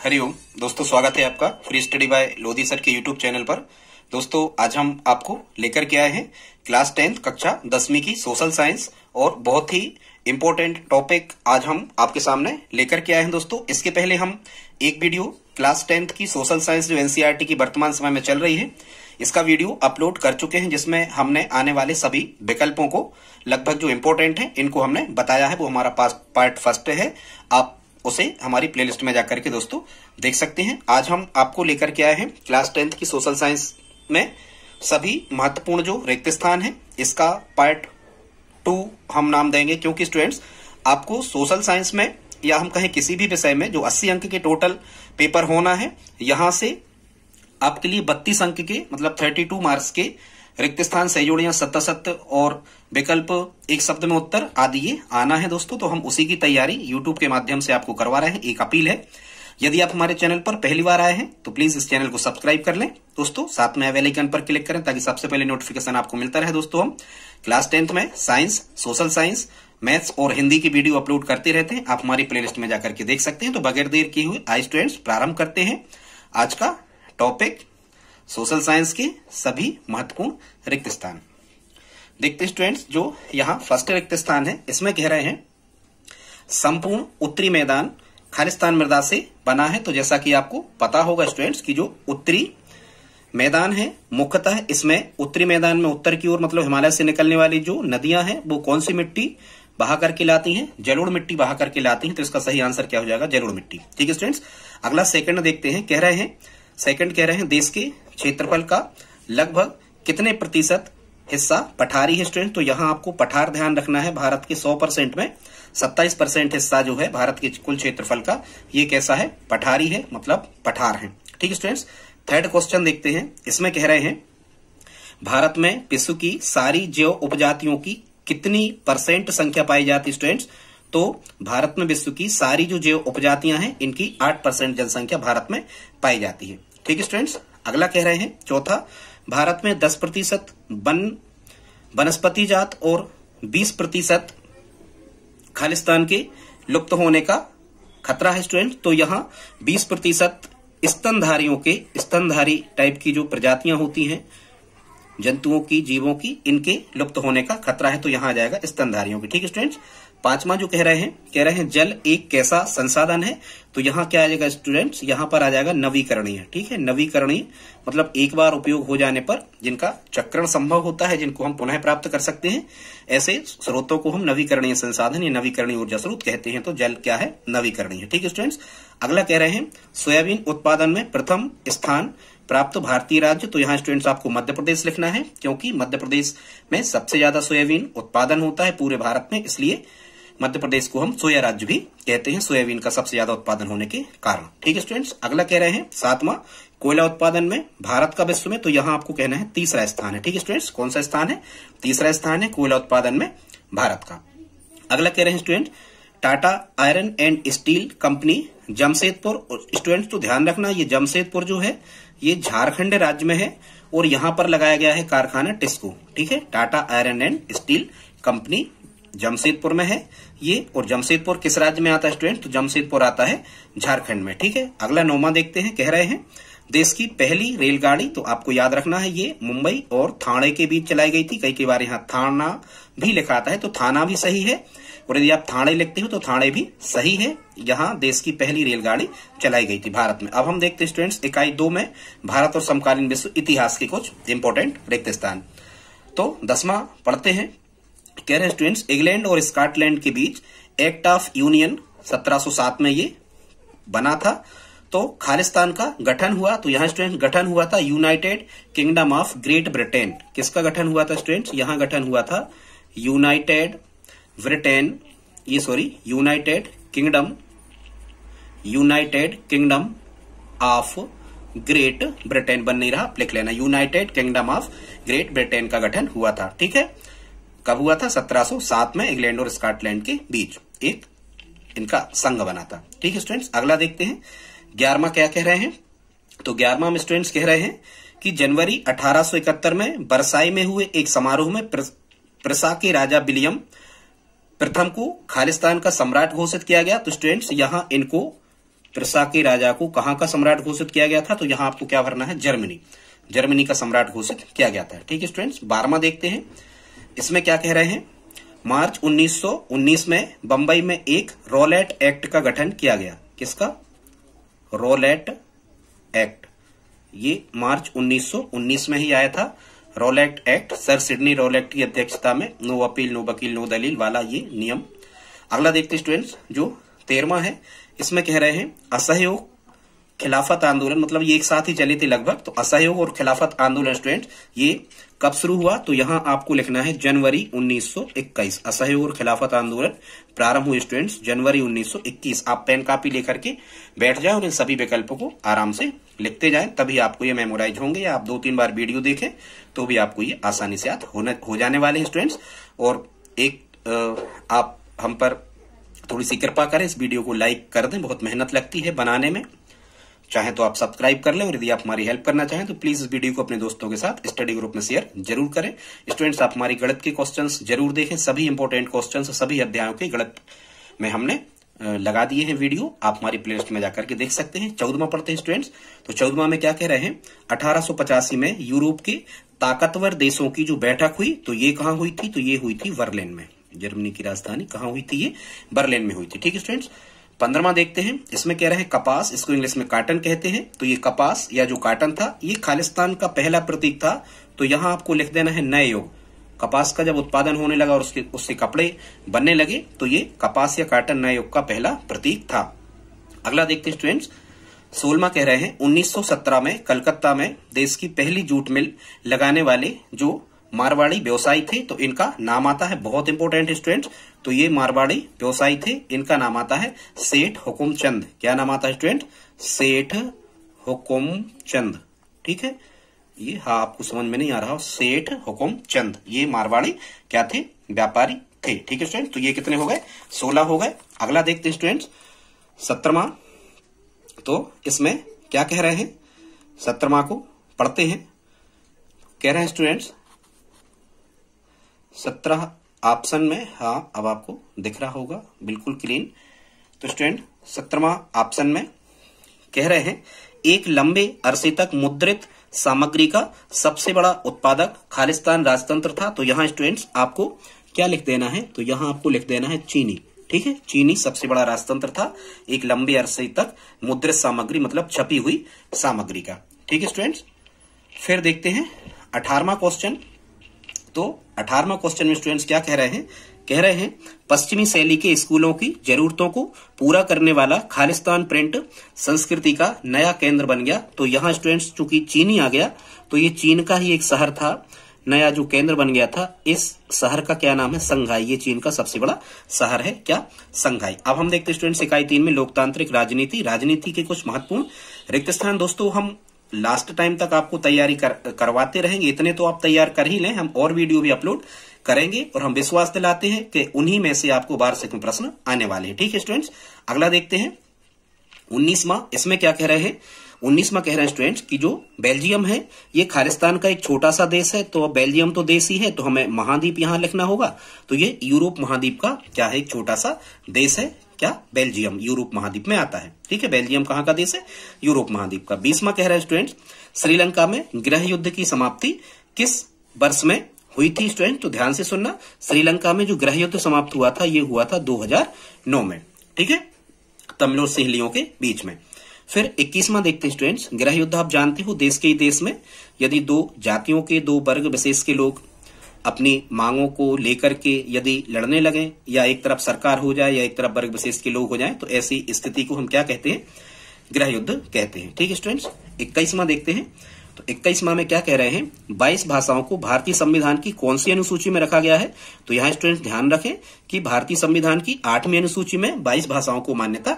हरिओम दोस्तों, स्वागत है आपका free study by Lodhi sir के यूट्यूब चैनल पर। दोस्तों, आज हम आपको लेकर के आए हैं क्लास टेंथ, कक्षा दसवीं की सोशल साइंस और बहुत ही इम्पोर्टेंट टॉपिक आज हम आपके सामने लेकर के आए हैं। दोस्तों, इसके पहले हम एक वीडियो क्लास टेंथ की सोशल साइंस जो एनसीआरटी की वर्तमान समय में चल रही है, इसका वीडियो अपलोड कर चुके हैं, जिसमें हमने आने वाले सभी विकल्पों को, लगभग जो इम्पोर्टेंट है, इनको हमने बताया है। वो हमारा पार्ट फ़र्स्ट है। आप उसे हमारी प्लेलिस्ट में जाकर के दोस्तों देख सकते हैं। आज हम आपको लेकर के आए हैं क्लास टेंथ की सोशल साइंस में सभी महत्वपूर्ण जो रिक्त स्थान है, इसका पार्ट टू हम नाम देंगे, क्योंकि स्टूडेंट्स आपको सोशल साइंस में या हम कहें किसी भी विषय में जो 80 अंक के टोटल पेपर होना है, यहाँ से आपके लिए 32 अंक के मतलब 32 मार्क्स के रिक्त स्थान सहजोड़ियाँ सत्ता सत्य और विकल्प, एक शब्द में उत्तर, आदि ये आना है दोस्तों तो हम उसी की तैयारी यूट्यूब के माध्यम से आपको करवा रहे हैं। एक अपील है, यदि आप हमारे चैनल पर पहली बार आए हैं तो प्लीज़ इस चैनल को सब्सक्राइब कर लें। दोस्तों, साथ में आइकन पर क्लिक करें, ताकि सबसे पहले नोटिफिकेशन आपको मिलता रहे दोस्तों हम। क्लास टेंथ में साइंस, सोशल साइंस, मैथ्स और हिंदी की वीडियो अपलोड करते रहते हैं। आप हमारी प्लेलिस्ट में जाकर के देख सकते हैं। तो बगैर देर किए हुए आई स्टूडेंट्स, प्रारंभ करते हैं। आज का टॉपिक सोशल साइंस के सभी महत्वपूर्ण रिक्त स्थान। देखते स्टूडेंट्स जो यहाँ फ़र्स्ट रिक्त स्थान है, इसमें कह रहे हैं, संपूर्ण उत्तरी मैदान खालिस्तान मृदा से बना है। तो जैसा कि आपको पता होगा स्टूडेंट्स की जो उत्तरी मैदान है, मुख्यतः इसमें उत्तरी मैदान में उत्तर की ओर मतलब हिमालय से निकलने वाली जो नदियाँ हैं, वो कौन सी मिट्टी बहा करके लाती हैं? जलोड़ मिट्टी बहा करके लाती हैं। तो इसका सही आंसर क्या हो जाएगा? जलोड़ मिट्टी। ठीक है स्टूडेंट्स अगला सेकंड देखते हैं, कह रहे हैं सेकंड कह रहे हैं, देश के क्षेत्रफल का लगभग कितने प्रतिशत हिस्सा पठारी है स्टूडेंट तो यहाँ आपको पठार ध्यान रखना है, भारत के 100 परसेंट में 27 परसेंट हिस्सा जो है भारत के कुल क्षेत्रफल का, ये कैसा है? पठारी है मतलब पठार है। ठीक है स्टूडेंट्स थर्ड क्वेश्चन देखते हैं। इसमें कह रहे हैं, भारत में विश्व की सारी जैव उपजातियों की कितनी परसेंट संख्या पाई जाती स्टूडेंट्स तो भारत में विश्व की सारी जो जैव उपजातियाँ हैं, इनकी आठ परसेंट जनसंख्या भारत में पाई जाती है। ठीक है स्टूडेंट्स अगला कह रहे हैं, चौथा, भारत में 10 प्रतिशत वन, वनस्पति जात और 20 प्रतिशत खालिस्तान के लुप्त होने का खतरा है स्टूडेंट तो यहाँ 20 प्रतिशत स्तनधारियों के, स्तनधारी टाइप की जो प्रजातियाँ होती हैं, जंतुओं की, जीवों की, इनके लुप्त होने का खतरा है तो यहाँ आ जाएगा स्तनधारियों की। ठीक है स्टूडेंट्स पांचवा जो कह रहे हैं, कह रहे हैं जल एक कैसा संसाधन है? तो यहाँ क्या आ जाएगा स्टूडेंट्स यहाँ पर आ जाएगा नवीकरणीय, ठीक है? नवीकरणीय मतलब एक बार उपयोग हो जाने पर जिनका चक्रण संभव होता है, जिनको हम पुनः प्राप्त कर सकते हैं, ऐसे स्रोतों को हम नवीकरणीय संसाधन या नवीकरणीय ऊर्जा स्रोत कहते हैं। तो जल क्या है? नवीकरणीय, ठीक है स्टूडेंट्स अगला कह रहे हैं, सोयाबीन उत्पादन में प्रथम स्थान प्राप्त भारतीय राज्य। तो यहाँ स्टूडेंट्स आपको मध्य प्रदेश लिखना है, क्योंकि मध्य प्रदेश में सबसे ज़्यादा सोयाबीन उत्पादन होता है पूरे भारत में, इसलिए मध्य प्रदेश को हम सोया राज्य भी कहते हैं। सोयाबीन का सबसे ज़्यादा उत्पादन होने के कारण। ठीक है स्टूडेंट्स अगला कह रहे हैं, सातवां, कोयला उत्पादन में भारत का विश्व में तो यहाँ आपको कहना है तीसरा स्थान है। ठीक है स्टूडेंट्स कौन सा स्थान है? तीसरा स्थान है कोयला उत्पादन में भारत का। अगला कह रहे हैं student Tata iron and steel company Jamshedpur student तो ध्यान रखना, ये जमशेदपुर जो है, ये झारखंड राज्य में है, और यहाँ पर लगाया गया है कारखाना टिस्को। ठीक है, Tata iron and steel company Jamshedpur में है। ये और जमशेदपुर किस राज्य में आता है स्टूडेंट तो जमशेदपुर आता है झारखंड में, ठीक है? अगला नौमा देखते हैं, कह रहे हैं, देश की पहली रेलगाड़ी तो आपको याद रखना है ये मुंबई और थाने के बीच चलाई गई थी, कई कई बार यहाँ थाना भी लिखा आता है तो थाना भी सही है, और यदि आप थाने लिखते हो तो थाने भी सही है, यहाँ देश की पहली रेलगाड़ी चलाई गई थी भारत में। अब हम देखते हैं स्टूडेंट्स इकाई दो में, भारत और समकालीन विश्व इतिहास के कुछ इंपोर्टेंट रिक्त स्थान। तो दसवा, पढ़ते हैं कह रहे स्टूडेंट्स इंग्लैंड और स्कॉटलैंड के बीच एक्ट ऑफ़ यूनियन 1707 में ये बना था। तो खालिस्तान का गठन हुआ तो यहाँ स्टूडेंट गठन हुआ था United Kingdom of Great Britain किसका गठन हुआ था स्टूडेंट्स यहाँ गठन हुआ था यूनाइटेड ब्रिटेन ये sorry United Kingdom United Kingdom of Great Britain बन नहीं रहा लिख लेना। United Kingdom of Great Britain का गठन हुआ था। ठीक है? कब हुआ था? 1707 में इंग्लैंड और स्कॉटलैंड के बीच एक इनका संघ बना था। ठीक है स्टूडेंट्स अगला देखते हैं। ग्यारहवा क्या कह रहे हैं? तो ग्यारहवा में स्टूडेंट्स कह रहे हैं कि जनवरी 1871 में बरसाई में हुए एक समारोह में प्रसा के राजा विलियम प्रथम को खालिस्तान का सम्राट घोषित किया गया। तो स्टूडेंट्स यहाँ इनको प्रसा के राजा को कहाँ का सम्राट घोषित किया गया था? तो यहाँ आपको क्या भरना है? जर्मनी। जर्मनी का सम्राट घोषित किया गया था। ठीक है स्टूडेंट्स बारहवा देखते हैं। इसमें क्या कह रहे हैं? मार्च 1919 में बंबई में एक रोलेट एक्ट का गठन किया गया। किसका? Rowlatt act. ये मार्च 1919 में ही आया था। Rowlatt act, sir Sidney Rowlatt की अध्यक्षता में, नो अपील, नो वकील, नो दलील वाला ये नियम। अगला देखते स्टूडेंट्स जो तेरवा है, इसमें कह रहे हैं, असहयोग, खिलाफत आंदोलन मतलब ये एक साथ ही चले थे लगभग तो असहयोग और खिलाफत आंदोलन स्टूडेंट ये कब शुरू हुआ? तो यहाँ आपको लिखना है जनवरी 1921 असहयोग और खिलाफत आंदोलन प्रारंभ हुए स्टूडेंट्स जनवरी 1921 आप पेन कॉपी लेकर के बैठ जाए और इन सभी विकल्पों को आराम से लिखते जाए। तभी आपको ये मेमोराइज होंगे। या आप दो तीन बार वीडियो देखें तो भी आपको ये आसानी से याद हो जाने वाले हैं स्टूडेंट्स और एक आप हम पर थोड़ी सी कृपा करें। इस वीडियो को लाइक कर दें। बहुत मेहनत लगती है बनाने में। चाहे तो आप सब्सक्राइब कर लें और यदि आप हमारी हेल्प करना चाहें तो प्लीज़ इस वीडियो को अपने दोस्तों के साथ स्टडी ग्रुप में शेयर ज़रूर करें। स्टूडेंट्स, आप हमारी गणित के क्वेश्चन ज़रूर देखें। सभी इंपॉर्टेंट क्वेश्चन सभी अध्यायों के गणित में हमने लगा दिए हैं वीडियो। आप हमारी प्लेलिस्ट में जाकर के देख सकते हैं। चौदमा पढ़ते हैं स्टूडेंट्स तो चौदमा में क्या कह रहे हैं? अठारह सौ पचासी में यूरोप के ताकतवर देशों की जो बैठक हुई तो ये कहाँ हुई थी? तो ये हुई थी वर्लिन में। जर्मनी की राजधानी कहाँ हुई थी ये? बर्लिन में हुई थी। ठीक है स्टूडेंट्स पंद्रवा देखते हैं, इसमें कह रहे हैं कपास, इसको इंग्लिश में काटन कहते हैं तो ये कपास या जो काटन था, ये खालिस्तान का पहला प्रतीक था तो यहाँ आपको लिख देना है नए युग। कपास का जब उत्पादन होने लगा और उसके, उससे कपड़े बनने लगे तो ये कपास या काटन नए युग का पहला प्रतीक था। अगला देखते हैं स्टूडेंट्स सोलमा कह रहे हैं 1917 में कलकत्ता में देश की पहली जूट मिल लगाने वाले जो मारवाड़ी व्यवसायी थे तो इनका नाम आता है, बहुत इंपॉर्टेंट स्टूडेंट तो ये मारवाड़ी व्यवसायी थे, इनका नाम आता है सेठ हुकुम चंद क्या नाम आता है स्टूडेंट सेठ हुकुम चंद ठीक है? ये हाँ आपको समझ में नहीं आ रहा सेठ हुकुम चंद ये मारवाड़ी क्या थे? व्यापारी थे। ठीक है स्टूडेंट तो ये कितने हो गए? सोलह हो गए। अगला देखते हैं स्टूडेंट सत्रमा तो इसमें क्या कह रहे हैं? सत्रमा को पढ़ते हैं। कह रहे हैं स्टूडेंट्स सत्रह ऑप्शन में हाँ अब आपको दिख रहा होगा, बिल्कुल क्लीन। तो स्टूडेंट सत्रहवा ऑप्शन में कह रहे हैं, एक लंबे अरसे तक मुद्रित सामग्री का सबसे बड़ा उत्पादक खालिस्तान राजतंत्र था। तो यहाँ स्टूडेंट्स, आपको क्या लिख देना है? तो यहाँ आपको लिख देना है चीनी। ठीक है? चीनी सबसे बड़ा राजतंत्र था, एक लंबे अरसे तक मुद्रित सामग्री मतलब छपी हुई सामग्री का। ठीक है स्टूडेंट्स? फिर देखते हैं, अठारवा क्वेश्चन। तो अठारवा क्वेश्चन में स्टूडेंट्स क्या कह रहे हैं? कह रहे हैं, पश्चिमी शैली के स्कूलों की जरूरतों को पूरा करने वाला खालिस्तान प्रिंट संस्कृति का नया केंद्र बन गया। तो यहाँ स्टूडेंट्स चूँकि चीनी आ गया तो ये चीन का ही एक शहर था, नया जो केंद्र बन गया था, इस शहर का क्या नाम है? संघाई। ये चीन का सबसे बड़ा शहर है, क्या? संघाई। अब हम देखते हैं स्टूडेंट्स इकाई तीन में लोकतांत्रिक राजनीति। राजनीति के कुछ महत्वपूर्ण रिक्त स्थान। दोस्तों, हम लास्ट टाइम तक आपको तैयारी कर, करवाते रहेंगे। इतने तो आप तैयार कर ही लें हम और वीडियो भी अपलोड करेंगे और हम विश्वास दिलाते हैं कि उन्हीं में से आपको वार्षिक में प्रश्न आने वाले हैं। ठीक है स्टूडेंट्स अगला देखते हैं। उन्नीसवा इसमें क्या कह रहे हैं? उन्नीसवा कह रहे हैं स्टूडेंट्स कि जो बेल्जियम है ये खालिस्तान का एक छोटा सा देश है तो बेल्जियम तो देश ही है तो हमें महाद्वीप यहाँ लिखना होगा। तो ये यूरोप महाद्वीप का क्या है? एक छोटा सा देश है। क्या? बेल्जियम, यूरोप महाद्वीप में आता है। ठीक है? बेल्जियम कहाँ का देश है? यूरोप महाद्वीप का। बीसवा कह रहे हैं स्टूडेंट श्रीलंका में गृह युद्ध की समाप्ति किस वर्ष में हुई थी स्टूडेंट तो ध्यान से सुनना। श्रीलंका में जो गृह युद्ध समाप्त हुआ था, ये हुआ था 2009 में। ठीक है? तमिल और सिहलियों के बीच में। फिर इक्कीसवा देखते हैं स्टूडेंट्स गृह युद्ध आप जानते हो देश के ही देश में। यदि दो जातियों के, दो वर्ग विशेष के लोग अपनी मांगों को लेकर के यदि लड़ने लगे या एक तरफ़ सरकार हो जाए या एक तरफ़ वर्ग विशेष के लोग हो जाए तो ऐसी स्थिति को हम क्या कहते हैं? गृह युद्ध कहते हैं। ठीक है स्टूडेंट्स इक्कीसवा देखते हैं। तो इक्कीसवा में क्या कह रहे हैं? बाईस भाषाओं को भारतीय संविधान की कौन सी अनुसूची में रखा गया है? तो यहाँ स्टूडेंट्स ध्यान रखें कि भारतीय संविधान की आठवीं अनुसूची में बाईस भाषाओं को मान्यता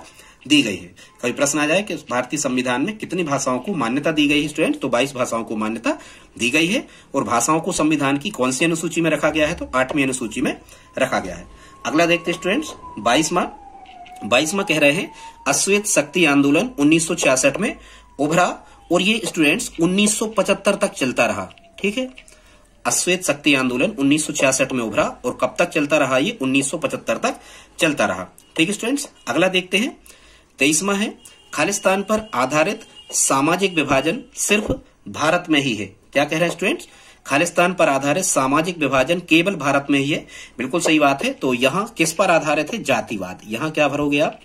दी गई है। कभी प्रश्न आ जाए कि भारतीय संविधान में कितनी भाषाओं को मान्यता दी गई है, स्टूडेंट? तो 22 भाषाओं को मान्यता दी गई है और भाषाओं को संविधान की कौन सी अनुसूची में रखा गया है? तो आठवीं अनुसूची में रखा गया है। अगला देखते हैं, स्टूडेंट्स, बाईसवा। बाईसवा कह रहे हैं, अश्वेत शक्ति आंदोलन उन्नीस सौ छियासठ में उभरा और ये, स्टूडेंट्स 1975 तक चलता रहा। ठीक है? अश्वेत शक्ति आंदोलन 1966 में उभरा और कब तक चलता रहा ये? 1975 तक चलता रहा। ठीक है, स्टूडेंट्स, अगला देखते हैं तेईसवा है, खालिस्तान पर आधारित सामाजिक विभाजन सिर्फ़ भारत में ही है। क्या कह रहे हैं स्टूडेंट्स खालिस्तान पर आधारित सामाजिक विभाजन केवल भारत में ही है। बिल्कुल सही बात है। तो यहाँ किस पर आधारित है? जातिवाद। यहाँ क्या भरोगे आप?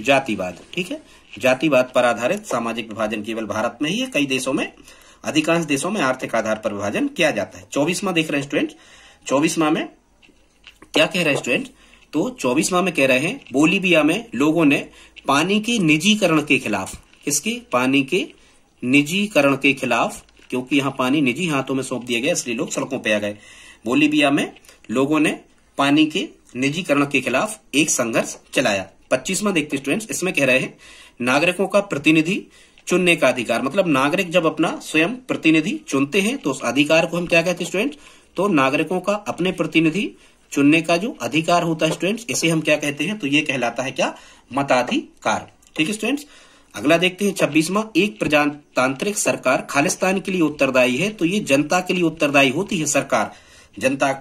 जातिवाद। ठीक है? जातिवाद पर आधारित सामाजिक विभाजन केवल भारत में ही है। कई देशों में, अधिकांश देशों में आर्थिक आधार पर विभाजन किया जाता है। चौबीसवा देख रहे हैं स्टूडेंट चौबीसवा में क्या कह रहे हैं स्टूडेंट तो चौबीसवा में कह रहे हैं बोलीविया में लोगों ने पानी के निजीकरण के खिलाफ। किसके? पानी के निजीकरण के खिलाफ, क्योंकि यहाँ पानी निजी हाथों में सौंप दिया गया, इसलिए लोग सड़कों पर आ गए। बोलीविया में लोगों ने पानी के निजीकरण के खिलाफ एक संघर्ष चलाया। पच्चीसवा देखते स्टूडेंट्स इसमें कह रहे हैं, नागरिकों का प्रतिनिधि चुनने का अधिकार। मतलब नागरिक जब अपना स्वयं प्रतिनिधि चुनते हैं तो उस अधिकार को हम क्या कहते हैं स्टूडेंट तो नागरिकों का अपने प्रतिनिधि चुनने का जो अधिकार होता है स्टूडेंट्स इसे हम क्या कहते हैं? तो ये कहलाता है क्या? मताधिकार। ठीक है स्टूडेंट्स अगला देखते हैं, छब्बीसवा, एक प्रजातांत्रिक सरकार खालिस्तान के लिए उत्तरदायी है तो ये जनता के लिए उत्तरदायी होती है सरकार। जनता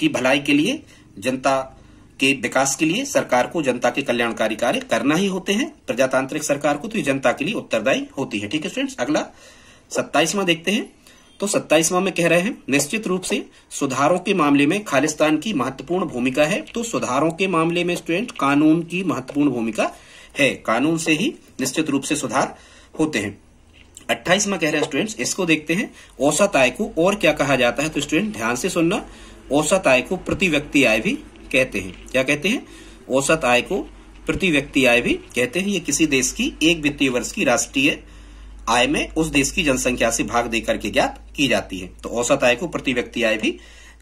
की भलाई के लिए, जनता के विकास के लिए सरकार को जनता के कल्याणकारी कार्य करना ही होते हैं। प्रजातांत्रिक सरकार को तो ये जनता के लिए उत्तरदायी होती है। ठीक है स्टूडेंट्स अगला, सत्ताईसवा देखते हैं तो सत्ताईसवा में कह रहे हैं, निश्चित रूप से सुधारों के मामले में खालिस्तान की महत्वपूर्ण भूमिका है। तो सुधारों के मामले में स्टूडेंट, कानून की महत्वपूर्ण भूमिका है। कानून से ही निश्चित रूप से सुधार होते हैं। अट्ठाईस में कह रहे हैं स्टूडेंट्स, इसको देखते हैं, औसत आय को और क्या कहा जाता है? तो स्टूडेंट, ध्यान से सुनना, औसत आय को प्रति व्यक्ति आय भी कहते हैं। क्या कहते हैं? औसत आय को प्रति व्यक्ति आय भी कहते हैं। ये किसी देश की, एक वित्तीय वर्ष की राष्ट्रीय आय में उस देश की जनसंख्या से भाग देकर के ज्ञात की जाती है। तो औसत आय को प्रति व्यक्ति आय भी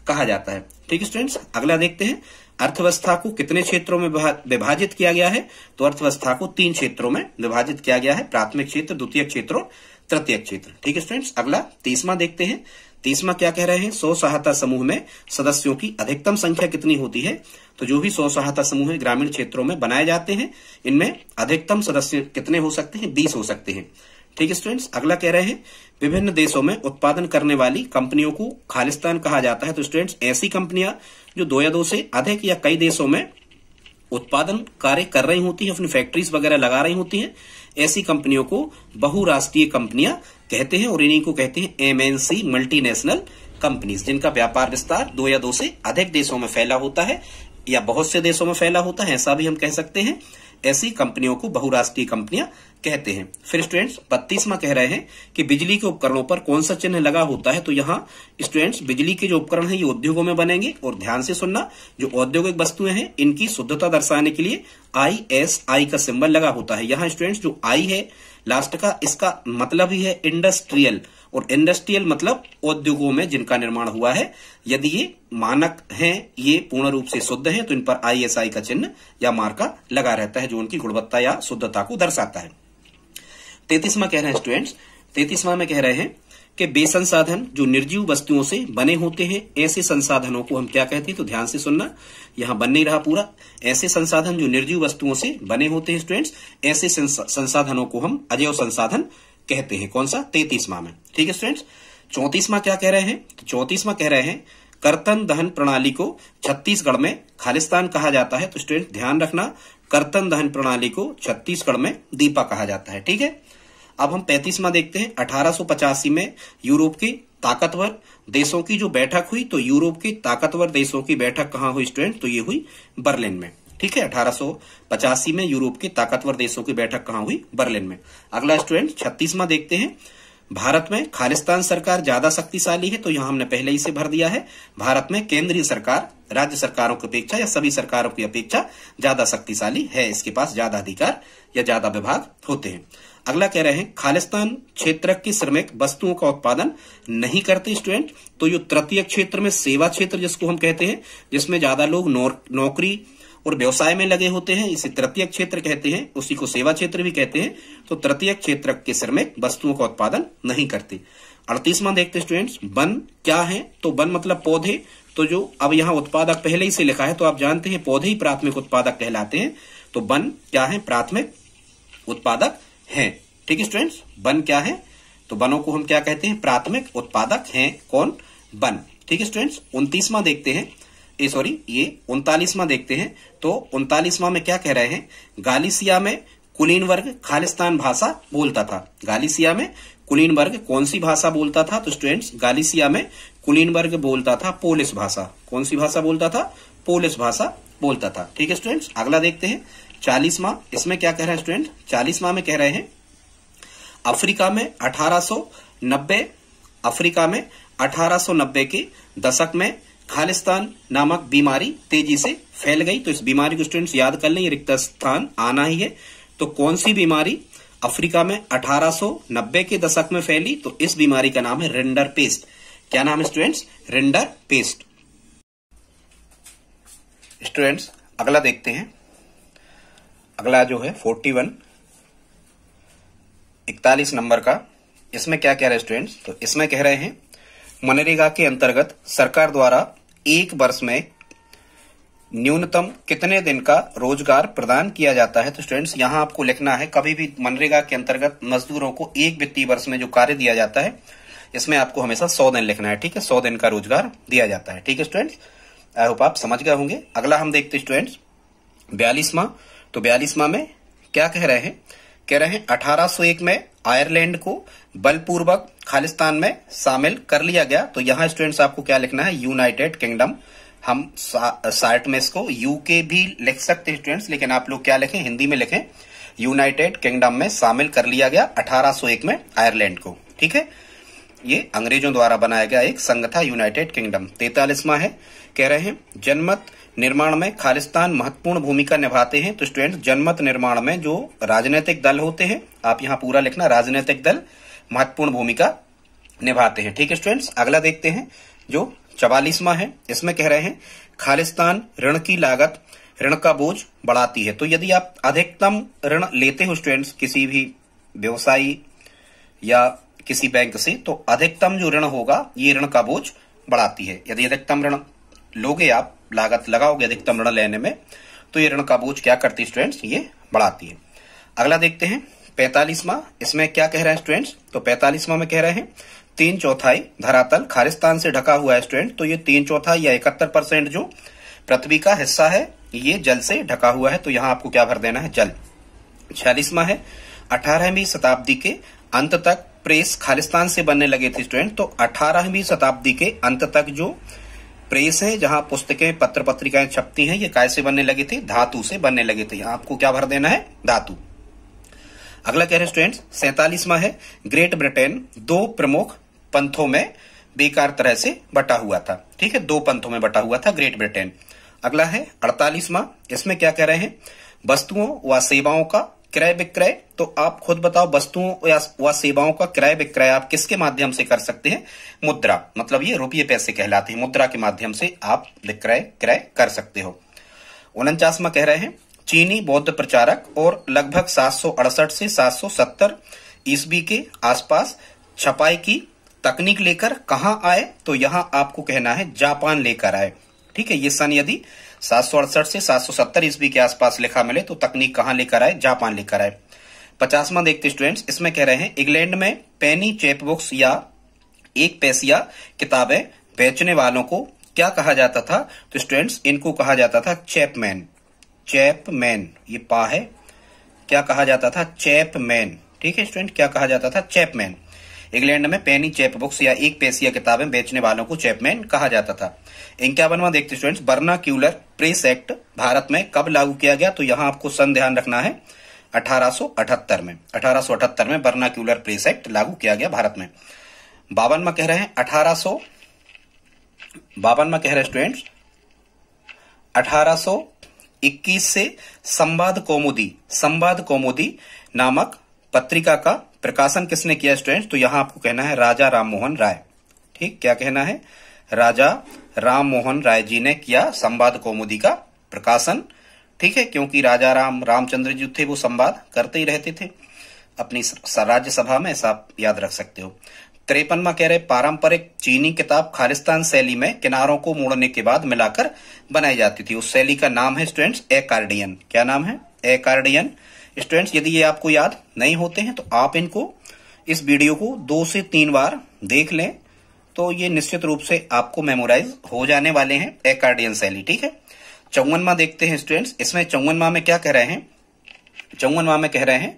कहा जाता है। ठीक है स्टूडेंट्स अगला देखते हैं। अर्थव्यवस्था को कितने क्षेत्रों में विभाजित किया गया है? तो अर्थव्यवस्था को तीन क्षेत्रों में विभाजित किया गया है। प्राथमिक क्षेत्र, द्वितीय क्षेत्र और तृतीय क्षेत्र। ठीक है स्टूडेंट्स अगला तीसवा देखते हैं। तीसवा क्या कह रहे हैं? स्व सहायता समूह में सदस्यों की अधिकतम संख्या कितनी होती है? तो जो भी स्व सहायता समूह ग्रामीण क्षेत्रों में बनाए जाते हैं, इनमें अधिकतम सदस्य कितने हो सकते हैं? बीस हो सकते हैं। ठीक है स्टूडेंट्स अगला कह रहे हैं, विभिन्न देशों में उत्पादन करने वाली कंपनियों को खालिस्तान कहा जाता है। तो स्टूडेंट्स ऐसी कंपनियाँ जो दो या दो से अधिक या कई देशों में उत्पादन कार्य कर रही होती है, अपनी फैक्ट्रीज वगैरह लगा रही होती हैं, ऐसी कंपनियों को बहुराष्ट्रीय कंपनियाँ कहते हैं और इन्हीं को कहते हैं एमएनसी मल्टीनेशनल कंपनीज़ जिनका व्यापार विस्तार दो या दो से अधिक देशों में फैला होता है या बहुत से देशों में फैला होता है, ऐसा भी हम कह सकते हैं। ऐसी कंपनियों को बहुराष्ट्रीय कंपनियाँ कहते हैं। फिर स्टूडेंट्स बत्तीसवा कह रहे हैं कि बिजली के उपकरणों पर कौन सा चिन्ह लगा होता है? तो यहाँ स्टूडेंट्स बिजली के जो उपकरण है, ये उद्योगों में बनेंगे। और ध्यान से सुनना, जो औद्योगिक वस्तुएँ हैं, इनकी शुद्धता दर्शाने के लिए आई एस आई का सिंबल लगा होता है। यहाँ स्टूडेंट्स जो आई है लास्ट का, इसका मतलब ही है इंडस्ट्रियल और इंडस्ट्रियल मतलब उद्योगों में जिनका निर्माण हुआ है। यदि ये मानक हैं, ये पूर्ण रूप से शुद्ध हैं तो इन पर आईएसआई का चिन्ह या मार्का लगा रहता है, जो उनकी गुणवत्ता या शुद्धता को दर्शाता है। तैतीसवा कह रहे हैं स्टूडेंट्स तैतीसवा में कह रहे हैं कि बेसंसाधन जो निर्जीव वस्तुओं से बने होते हैं, ऐसे संसाधनों को हम क्या कहते हैं तो ध्यान से सुनना। यहाँ बन नहीं रहा पूरा। ऐसे संसाधन जो निर्जीव वस्तुओं से बने होते हैं स्टूडेंट्स ऐसे संसाधनों को हम अजय संसाधन कहते हैं? कौन सा? तैतीसवा में। ठीक है स्टूडेंट्स चौतीसवा क्या कह रहे हैं? तो चौतीसवा कह रहे हैं, कर्तन दहन प्रणाली को छत्तीसगढ़ में खालिस्तान कहा जाता है। तो स्टूडेंट ध्यान रखना, कर्तन दहन प्रणाली को छत्तीसगढ़ में दीपा कहा जाता है। ठीक है? अब हम पैंतीसवा देखते हैं। अठारह में यूरोप के ताकतवर देशों की जो बैठक हुई तो यूरोप के ताकतवर देशों की बैठक कहाँ हुई स्टूडेंट तो ये हुई बर्लिन में। ठीक है, अठारह में यूरोप के ताकतवर देशों की बैठक कहाँ हुई? बर्लिन में। अगला स्टूडेंट, छत्तीसवा देखते हैं। भारत में खालिस्तान सरकार ज़्यादा शक्तिशाली है तो यहाँ हमने पहले ही से भर दिया है। भारत में केंद्रीय सरकार, राज्य सरकारों की अपेक्षा या सभी सरकारों की अपेक्षा ज़्यादा शक्तिशाली है, इसके पास ज़्यादा अधिकार या ज़्यादा विभाग होते हैं। अगला कह रहे हैं, खालिस्तान क्षेत्र की श्रमिक वस्तुओं का उत्पादन नहीं करते स्टूडेंट तो ये तृतीय क्षेत्र में सेवा क्षेत्र जिसको हम कहते हैं, जिसमें ज़्यादा लोग नौकरी और व्यवसाय में लगे होते हैं, इसे तृतीय क्षेत्र कहते हैं, उसी को सेवा क्षेत्र भी कहते हैं तो तृतीय क्षेत्र के श्रमिक वस्तुओं का उत्पादन नहीं करते। अड़तीसवा देखते स्टूडेंट्स वन क्या है? तो वन मतलब पौधे। तो जो अब यहाँ उत्पादक पहले ही से लिखा है तो आप जानते हैं, पौधे ही प्राथमिक उत्पादक कहलाते हैं। तो वन क्या है? प्राथमिक उत्पादक है। ठीक है स्टूडेंट्स वन क्या है? तो वनों को हम क्या कहते हैं? प्राथमिक उत्पादक हैं। कौन? वन ठीक है स्टूडेंट्स उन्तीसवा देखते हैं। सॉरी ये उनतालीसवा देखते हैं। तो उनतालीसवा में क्या कह रहे हैं? गालिसिया में कुलीन वर्ग खालिस्तान भाषा बोलता था। गालिसिया में कुलीन वर्ग कौन सी भाषा बोलता था? तो स्टूडेंट्स गालिसिया में कुलीन वर्ग बोलता था पोलिस भाषा। कौन सी भाषा बोलता था? पोलिस भाषा बोलता था। ठीक है स्टूडेंट्स अगला देखते हैं। चालीसवा, इसमें क्या कह रहे हैं स्टूडेंट चालीसवा में कह रहे हैं, अफ्रीका में 1890 अफ्रीका में 1890 के दशक में खालिस्तान नामक बीमारी तेज़ी से फैल गई। तो इस बीमारी को स्टूडेंट्स याद कर लें रिक्त स्थान आना ही है। तो कौन सी बीमारी अफ्रीका में 1890 के दशक में फैली? तो इस बीमारी का नाम है रेंडर पेस्ट। क्या नाम है स्टूडेंट्स रेंडर पेस्ट। स्टूडेंट्स अगला देखते हैं। अगला जो है 41 इकतालीस नंबर का। इसमें क्या कह रहे हैं स्टूडेंट्स तो इसमें कह रहे हैं, मनरेगा के अंतर्गत सरकार द्वारा एक वर्ष में न्यूनतम कितने दिन का रोज़गार प्रदान किया जाता है? तो स्टूडेंट्स यहाँ आपको लिखना है, कभी भी मनरेगा के अंतर्गत मजदूरों को एक वित्तीय वर्ष में जो कार्य दिया जाता है, इसमें आपको हमेशा सौ दिन लिखना है, ठीक है? सौ दिन का रोज़गार दिया जाता है, ठीक है स्टूडेंट्स आई होप आप समझ गए होंगे। अगला हम देखते स्टूडेंट्स बयालीसवा। तो बयालीसवा में क्या कह रहे हैं? कह रहे हैं 1801 में आयरलैंड को बलपूर्वक खालिस्तान में शामिल कर लिया गया। तो यहाँ स्टूडेंट्स आपको क्या लिखना है? यूनाइटेड किंगडम हम साइट में इसको यूके भी लिख सकते हैं स्टूडेंट्स लेकिन आप लोग क्या लिखें? हिंदी में लिखें। यूनाइटेड किंगडम में शामिल कर लिया गया 1801 में आयरलैंड को। ठीक है? ये अंग्रेज़ों द्वारा बनाया गया एक संघ था यूनाइटेड किंगडम तैतालीसवा है, कह रहे हैं, जनमत निर्माण में खालिस्तान महत्वपूर्ण भूमिका निभाते हैं। तो स्टूडेंट जनमत निर्माण में जो राजनीतिक दल होते हैं, आप यहाँ पूरा लिखना, राजनीतिक दल महत्वपूर्ण भूमिका निभाते हैं। ठीक है स्टूडेंट्स अगला देखते हैं जो चवालीसवा है। इसमें कह रहे हैं, खालिस्तान ऋण की लागत, ऋण का बोझ बढ़ाती है। तो यदि आप अधिकतम ऋण लेते हो स्टूडेंट्स किसी भी व्यवसायी या किसी बैंक से तो अधिकतम जो ऋण होगा, ये ऋण का बोझ बढ़ाती है। यदि अधिकतम ऋण लोगे आप, लागत लगाओगे अधिकतम ऋण लेने में तो ये ऋण का बोझ क्या करती है स्टूडेंट्स ये बढ़ाती है। अगला देखते हैं, पैतालीसवा, इसमें क्या कह रहे हैं स्टूडेंट्स तो पैतालीसवा में कह रहे हैं, तीन चौथाई धरातल खालिस्तान से ढका हुआ है स्टूडेंट तो ये तीन चौथाई या इकहत्तर परसेंट जो पृथ्वी का हिस्सा है, ये जल से ढका हुआ है तो यहाँ आपको क्या भर देना है? जल। छियालीसवा है, अठारहवीं शताब्दी के अंत तक प्रेस खालिस्तान से बनने लगे थे स्टूडेंट तो अठारहवीं शताब्दी के अंत तक जो प्रेस है, जहाँ पुस्तकें पत्र पत्रिकाएँ छपती हैं, ये काय से बनने लगे थे, धातु से बनने लगे थे। यहाँ आपको क्या भर देना है? धातु। अगला कह रहे स्टूडेंट्स सैतालीसवा है ग्रेट ब्रिटेन दो प्रमुख पंथों में बेकार तरह से बटा हुआ था। ठीक है, दो पंथों में बटा हुआ था ग्रेट ब्रिटेन अगला है, अड़तालीसवा, इसमें क्या कह रहे हैं? वस्तुओं व सेवाओं का क्रय विक्रय तो आप खुद बताओ वस्तुओं व सेवाओं का क्रय विक्रय आप किसके माध्यम से कर सकते हैं? मुद्रा मतलब ये रुपये पैसे कहलाते हैं। मुद्रा के माध्यम से आप विक्रय, क्रय कर सकते हो। उनचासवा कह रहे हैं, चीनी बौद्ध प्रचारक और लगभग सात सौ अड़सठ से सात ईस्वी के आसपास छपाई की तकनीक लेकर कहा आए? तो यहाँ आपको कहना है, जापान लेकर आए। ठीक है, ये सन यदि सात सौ अड़सठ से सात सौ सत्तर ईस्वी के आसपास लिखा मिले तो तकनीक कहाँ लेकर आए? जापान लेकर आए। पचासवा देखते स्टूडेंट्स इसमें कह रहे हैं, इंग्लैंड में पेनी चेप बुक्स या एक पैसिया किताबें बेचने वालों को क्या कहा जाता था? तो स्टूडेंट्स इनको कहा जाता था चैपमैन चैपमैन ये पा है। क्या कहा जाता था? चैपमैन ठीक है स्टूडेंट क्या कहा जाता था? चैपमैन इंग्लैंड में पेनी चैप बुक्स या एक पैसिया किताबें बेचने वालों को चैपमैन कहा जाता था। इक्यावनवा देखते students vernacular press act Bharat में कब लागू किया गया? तो यहाँ आपको सन ध्यान रखना है 1878 में। 1878 में बर्ना क्यूलर प्रेस एक्ट लागू किया गया भारत में। बावन में कह रहे हैं, अठारह सो बावन में कह रहे स्टूडेंट्स 1821 से संवाद कौमुदी संवाद कौमुदी नामक पत्रिका का प्रकाशन किसने किया स्टूडेंट तो यहाँ आपको कहना है राजा राम मोहन राय। ठीक, क्या कहना है? राजा राम मोहन राय जी ने किया संवाद कौमुदी का प्रकाशन। ठीक है, क्योंकि राजा राम, रामचंद्र जी थे, वो संवाद करते ही रहते थे। अपनी राज्यसभा में ऐसा याद रख सकते हो। तिरपन में कह रहे, पारंपरिक चीनी किताब खालिस्तान शैली में किनारों को मोड़ने के बाद मिलाकर बनाई जाती थी। उस शैली का नाम है स्टूडेंट्स ए कार्डियन क्या नाम है? ए कार्डियन स्टूडेंट्स यदि ये आपको याद नहीं होते हैं तो आप इनको इस वीडियो को दो से तीन बार देख लें। तो ये निश्चित रूप से आपको मेमोराइज हो जाने वाले हैं एकार्डियन शैली, ठीक है? चौवनमा देखते हैं स्टूडेंट्स इसमें चौवनमा में क्या कह रहे हैं? चौवनवा में कह रहे हैं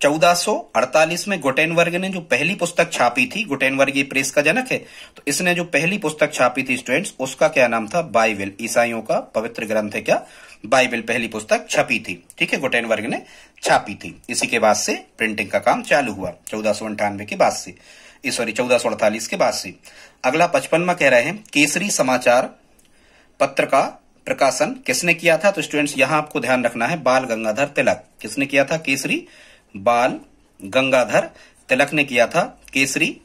1448 में गुटेनवर्ग ने जो पहली पुस्तक छापी थी गुटेनवर्ग ये प्रेस का जनक है तो इसने जो पहली पुस्तक छापी थी स्टूडेंट्स उसका क्या नाम था? बाइबिल। ईसाइयों का पवित्र ग्रंथ है क्या? बाइबिल पहली पुस्तक छपी थी, ठीक है? गुटेनवर्ग ने छापी थी। इसी के बाद से प्रिंटिंग का काम चालू हुआ, चौदह के बाद से। सॉरी चौदह सौ अड़तालीस के बाद से। अगला पचपन में कह रहे हैं, केसरी समाचार पत्र का प्रकाशन किसने किया था? तो स्टूडेंट्स यहाँ आपको ध्यान रखना है, बाल गंगाधर तिलक। किसने किया था? केसरी, बाल गंगाधर तिलक ने किया था। केसरी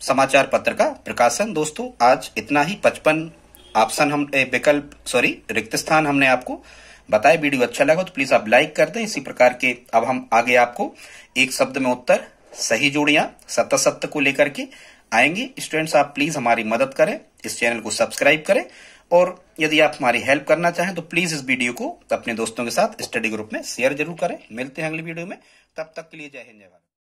समाचार पत्र का प्रकाशन। दोस्तों, आज इतना ही पचपन ऑप्शन हम विकल्प सॉरी रिक्त स्थान हमने आपको बताए। वीडियो अच्छा लगा तो प्लीज़ आप लाइक कर दें। इसी प्रकार के, अब हम आगे आपको एक शब्द में उत्तर सही जोड़ियाँ सत्य सत्य को लेकर के आएँगी। स्टूडेंट्स, आप प्लीज़ हमारी मदद करें, इस चैनल को सब्सक्राइब करें, और यदि आप हमारी हेल्प करना चाहें तो प्लीज़ इस वीडियो को अपने दोस्तों के साथ स्टडी ग्रुप में शेयर ज़रूर करें। मिलते हैं अगले वीडियो में। तब तक के लिए जय हिंद, जय भारत।